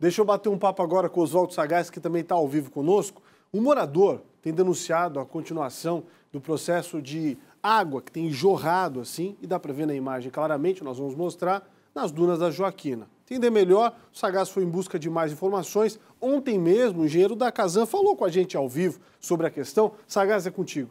Deixa eu bater um papo agora com o Oswaldo Sagaz, que também está ao vivo conosco. Um morador tem denunciado a continuação do processo de água que tem jorrado assim, e dá para ver na imagem claramente, nós vamos mostrar, nas dunas da Joaquina. Entender melhor, o Sagaz foi em busca de mais informações. Ontem mesmo, o engenheiro da Casan falou com a gente ao vivo sobre a questão. Sagaz, é contigo.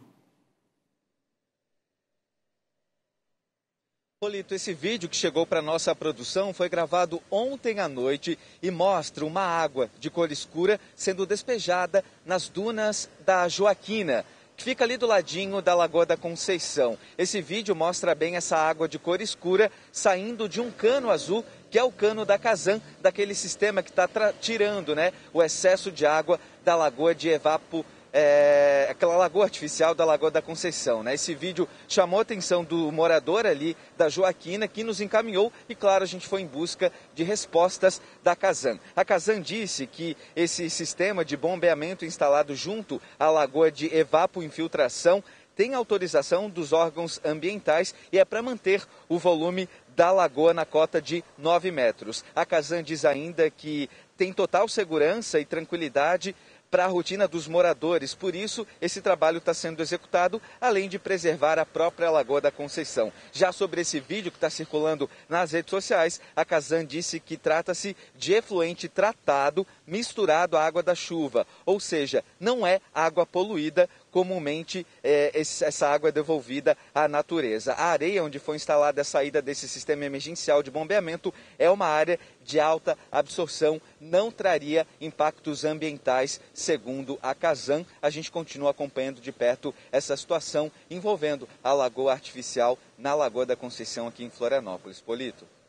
Polito, esse vídeo que chegou para nossa produção foi gravado ontem à noite e mostra uma água de cor escura sendo despejada nas dunas da Joaquina, que fica ali do ladinho da Lagoa da Conceição. Esse vídeo mostra bem essa água de cor escura saindo de um cano azul, que é o cano da Casan, daquele sistema que está tirando né, o excesso de água da Lagoa de Evapo é, aquela lagoa artificial da Lagoa da Conceição. Né? Esse vídeo chamou a atenção do morador ali da Joaquina, que nos encaminhou e, claro, a gente foi em busca de respostas da Casan. A Casan disse que esse sistema de bombeamento instalado junto à Lagoa de Evapo-Infiltração tem autorização dos órgãos ambientais e é para manter o volume da lagoa na cota de 9 metros. A Casan diz ainda que tem total segurança e tranquilidade para a rotina dos moradores. Por isso, esse trabalho está sendo executado, além de preservar a própria Lagoa da Conceição. Já sobre esse vídeo que está circulando nas redes sociais, a Casan disse que trata-se de efluente tratado misturado à água da chuva, ou seja, não é água poluída, comumente é, essa água é devolvida à natureza. A areia onde foi instalada a saída desse sistema emergencial de bombeamento é uma área de alta absorção, não traria impactos ambientais, segundo a Casan. A gente continua acompanhando de perto essa situação envolvendo a lagoa artificial na Lagoa da Conceição aqui em Florianópolis. Polito.